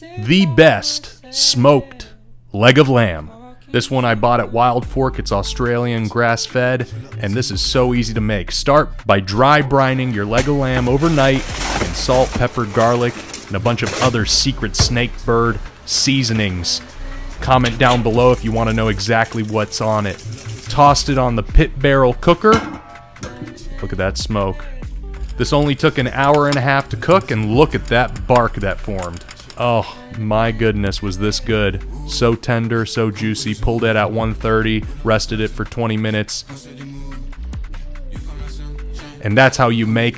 the best smoked leg of lamb. This one I bought at Wild Fork. It's Australian grass fed, and this is so easy to make. Start by dry brining your leg of lamb overnight in salt, pepper, garlic, and a bunch of other secret snake bird seasonings. Comment down below if you want to know exactly what's on it. Tossed it on the pit barrel cooker. Look at that smoke. This only took an hour and a half to cook, and look at that bark that formed. Oh my goodness, was this good. So tender, so juicy. Pulled it at 130, rested it for 20 minutes. And that's how you make